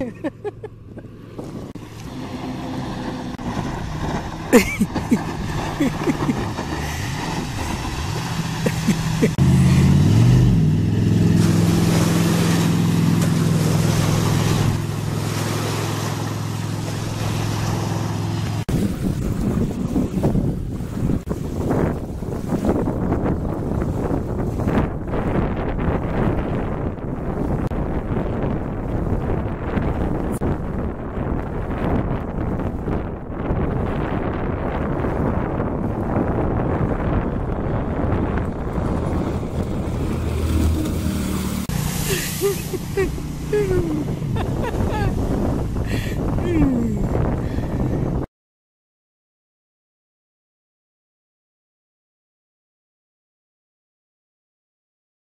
フフフフ。Hum.